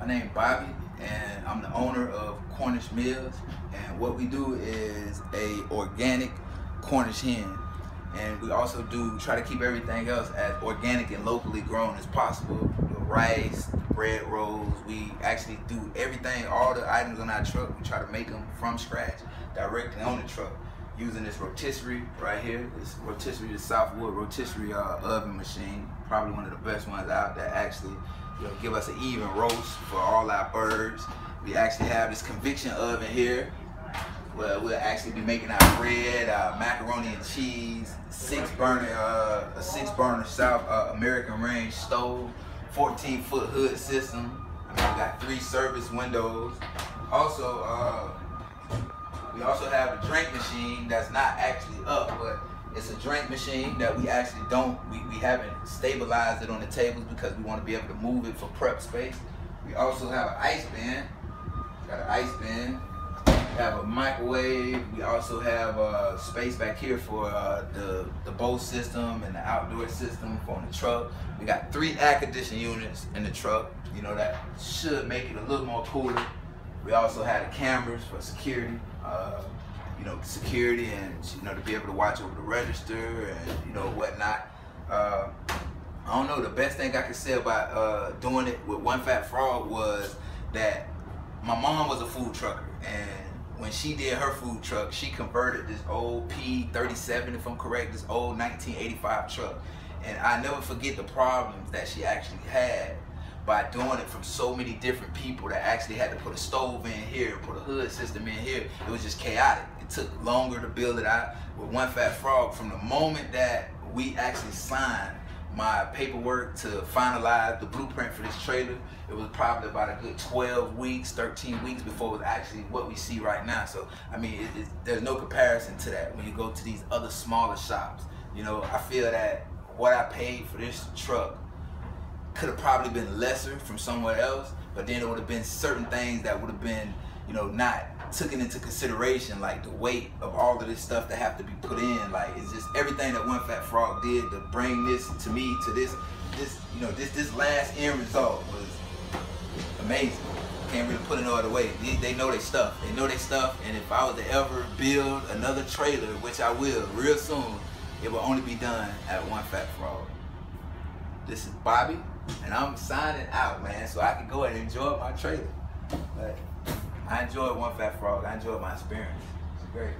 My name Bobby, and I'm the owner of Cornish Meals. And what we do is a organic Cornish hen. And we also do try to keep everything else as organic and locally grown as possible. The rice, the bread rolls, we actually do everything, all the items on our truck, we try to make them from scratch, directly on the truck using this rotisserie right here. This rotisserie, the Southwood rotisserie uh, oven machine, probably one of the best ones out that actually you know, give us an even roast for all our birds. We actually have this convection oven here where we'll actually be making our bread, our macaroni and cheese, six burner, uh, a six burner South uh, American range stove, 14 foot hood system. I mean, we got three service windows. Also, uh, we also have a drink machine that's not actually up, but it's a drink machine that we actually don't, we, we haven't stabilized it on the tables because we want to be able to move it for prep space. We also have an ice bin, got an ice bin. We have a microwave. We also have a space back here for uh, the, the bow system and the outdoor system for the truck. We got three air conditioning units in the truck. You know, that should make it a little more cooler. We also had cameras for security. Uh, you know, security and, you know, to be able to watch over the register and, you know, whatnot. Uh, I don't know, the best thing I could say about uh, doing it with One Fat Frog was that my mom was a food trucker and when she did her food truck, she converted this old P37, if I'm correct, this old 1985 truck. And I never forget the problems that she actually had by doing it from so many different people that actually had to put a stove in here, put a hood system in here. It was just chaotic. It took longer to build it out with One Fat Frog. From the moment that we actually signed my paperwork to finalize the blueprint for this trailer, it was probably about a good 12 weeks, 13 weeks before it was actually what we see right now. So, I mean, it, it, there's no comparison to that when you go to these other smaller shops. You know, I feel that what I paid for this truck could have probably been lesser from somewhere else, but then it would have been certain things that would have been, you know, not taken into consideration, like the weight of all of this stuff that have to be put in. Like it's just everything that One Fat Frog did to bring this to me to this, this, you know, this this last end result was amazing. Can't really put it no other way. They, they know their stuff. They know their stuff. And if I was to ever build another trailer, which I will real soon, it will only be done at One Fat Frog. This is Bobby and I'm signing out, man, so I can go and enjoy my trailer. But I enjoyed One Fat Frog. I enjoyed my experience. It's great.